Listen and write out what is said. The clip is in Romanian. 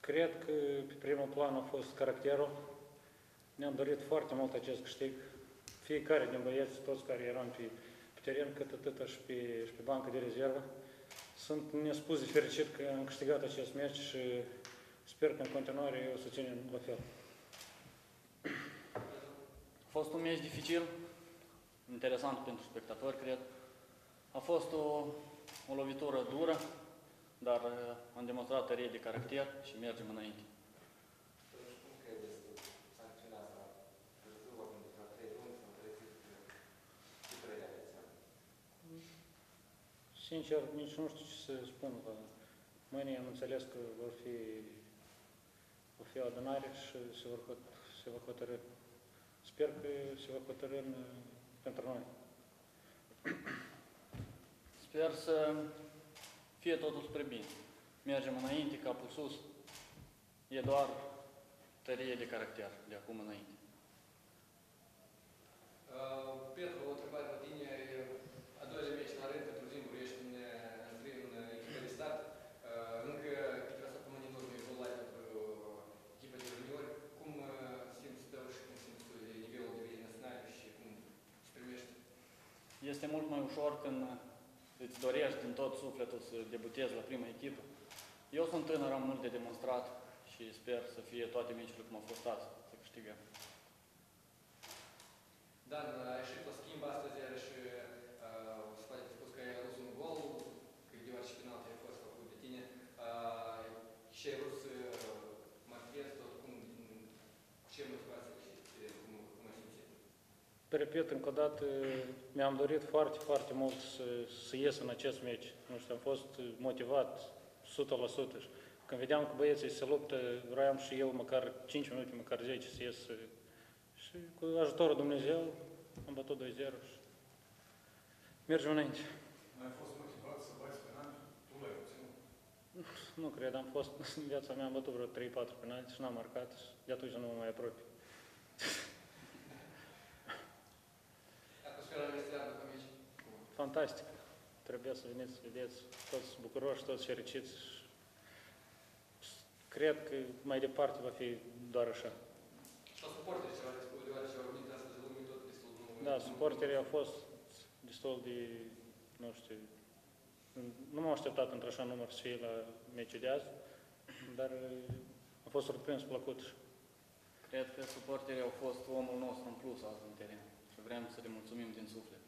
Cred că pe primul plan a fost caracterul. Ne-am dorit foarte mult acest câștig. Fiecare din băieți, toți care eram pe, pe teren, cât atâta și pe, și pe bancă de rezervă. Sunt nespus de fericit că am câștigat acest meci și sper că în continuare o să ținem la fel. A fost un meci dificil, interesant pentru spectatori, cred. A fost o, o lovitură dură, dar uh, am demonstrat tărie de caracter și mergem înainte. Totuși, cum credeți că sancțiunea asta târziu va fi la trei luni sau trezit? Ce părere aveți? Sincer, nici nu știu ce să spun. Că mâine am înțeles că vor fi, va fi o adunare și se, vor, hot- se va hotărâ. Sper că se va hotărâ în, pentru noi. Sper să fie totul spre bine. Mergem înainte, capul sus. E doar tărie de caracter de acum înainte. Uh, Petru, o întrebare la tine. A doilea meci la rând pentru Zimbru, ești în, în, în echipa de start. Uh, Încă câteva săptămâni în urmă evoluai pentru echipa de juniori. Cum uh, simți tău și cum simți tu nivelul de vie național și cum îți primești? Este mult mai ușor când îți dorești din tot sufletul să debutezi la prima echipă. Eu sunt tânăr, am mult de demonstrat și sper să fie toate meciurile cum au fost azi, să câștigăm. Dan, ai ieșit la schimb astăzi, iarăși uh, se poate fi spus că ai adus un gol, că deoarece penalti a fost făcut de tine. Uh, și ai vrut să marchezi tot cum, cu ce motivație ai ieșit, cum, cum ai simțit? Repet încă o dată, mi-am dorit foarte, foarte mult să, să ies în acest meci. Nu știu, am fost motivat 100%. Și Când vedeam că băieții se luptă, vroiam și eu măcar 5 minute, măcar 10 să ies. să- Și cu ajutorul Dumnezeu am bătut 2-0 și mergem înainte. Nu ai fost motivat să bați penalti? Tu l-ai obținut. Nu cred, am fost, în viața mea am bătut vreo 3-4 penalti și n-am marcat și de atunci nu mă mai apropii. Fantastic. Trebuie să veniți să vedeți toți bucuroși, toți fericiți. Cred că mai departe va fi doar așa. Și la suporteri ceva de spus, deoarece au venit astăzi de lume tot destul de Da, suporterii au fost destul de, nu știu, nu m-am așteptat într-așa număr să fie la meciul de azi, dar uh, a fost surprins plăcut. Cred că suporterii au fost omul nostru în plus azi în teren și vrem să le mulțumim din suflet.